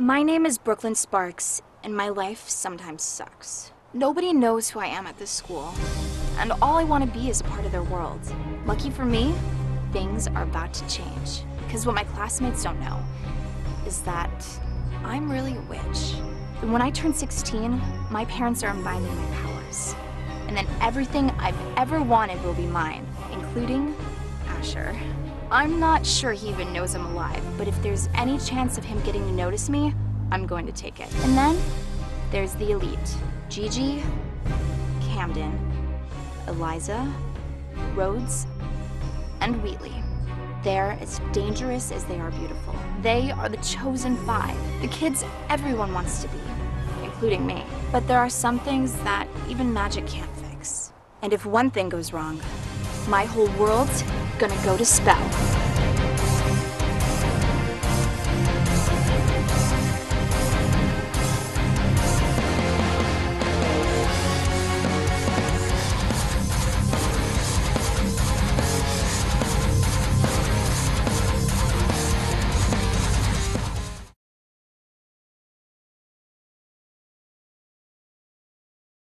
My name is Brooklyn Sparks, and my life sometimes sucks. Nobody knows who I am at this school, and all I want to be is a part of their world. Lucky for me, things are about to change. Because what my classmates don't know is that I'm really a witch. And when I turn 16, my parents are unbinding my powers. And then everything I've ever wanted will be mine, including Asher. I'm not sure he even knows I'm alive, but if there's any chance of him getting to notice me, I'm going to take it. And then there's the elite Gigi, Camden, Eliza, Rhodes, and Wheatley. They're as dangerous as they are beautiful. They are the chosen five, the kids everyone wants to be, including me. But there are some things that even magic can't fix. And if one thing goes wrong, my whole world's gonna go to spell.